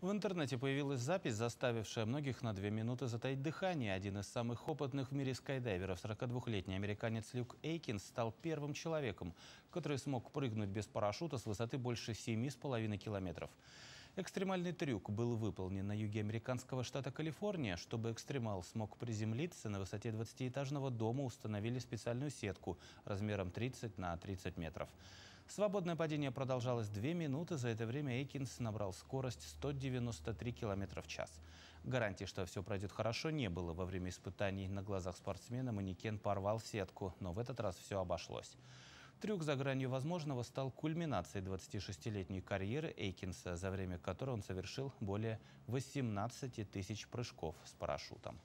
В интернете появилась запись, заставившая многих на две минуты затаить дыхание. Один из самых опытных в мире скайдайверов, 42-летний американец Люк Эйкинс, стал первым человеком, который смог прыгнуть без парашюта с высоты больше 7,5 километров. Экстремальный трюк был выполнен на юге американского штата Калифорния. Чтобы экстремал смог приземлиться, на высоте 20-этажного дома установили специальную сетку размером 30 на 30 метров. Свободное падение продолжалось две минуты. За это время Эйкинс набрал скорость 193 км в час. Гарантии, что все пройдет хорошо, не было. Во время испытаний на глазах спортсмена манекен порвал сетку, но в этот раз все обошлось. Трюк за гранью возможного стал кульминацией 26-летней карьеры Эйкинса, за время которой он совершил более 18 тысяч прыжков с парашютом.